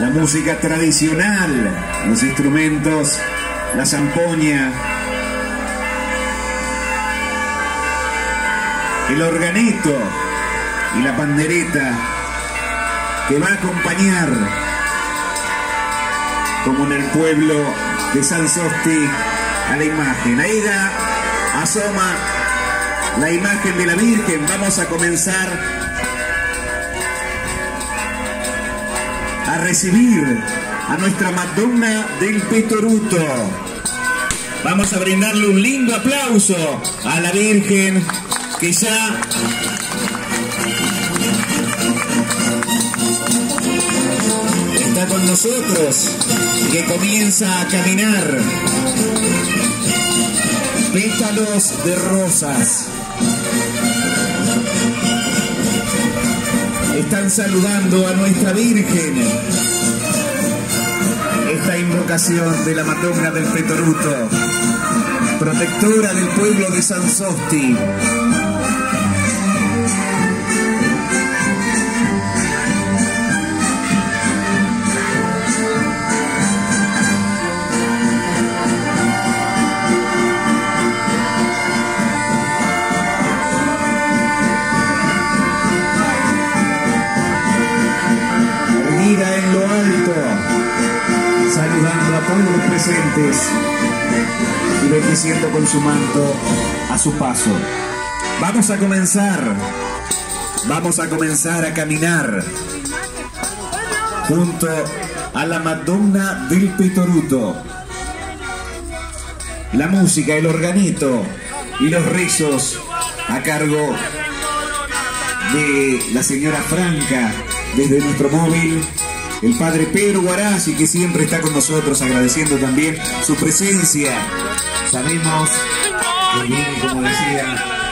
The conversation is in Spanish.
la música tradicional, los instrumentos, la zampoña, el organito y la pandereta que va a acompañar, como en el pueblo de San Sosti, a la imagen. Ahí da, asoma la imagen de la Virgen. Vamos a comenzar a recibir a nuestra Madonna del Petoruto. Vamos a brindarle un lindo aplauso a la Virgen que ya está con nosotros y que comienza a caminar. Pétalos de rosas. Están saludando a nuestra Virgen. Esta invocación de la Madonna del Petoruto, protectora del pueblo de San Sosti. Presentes y bendiciendo con su manto a su paso. Vamos a comenzar, vamos a comenzar a caminar junto a la Madonna del Petoruto. La música, el organito y los rizos a cargo de la señora Franca desde nuestro móvil, el padre Pedro Guarazzi que siempre está con nosotros agradeciendo también su presencia. Sabemos que viene, como decía,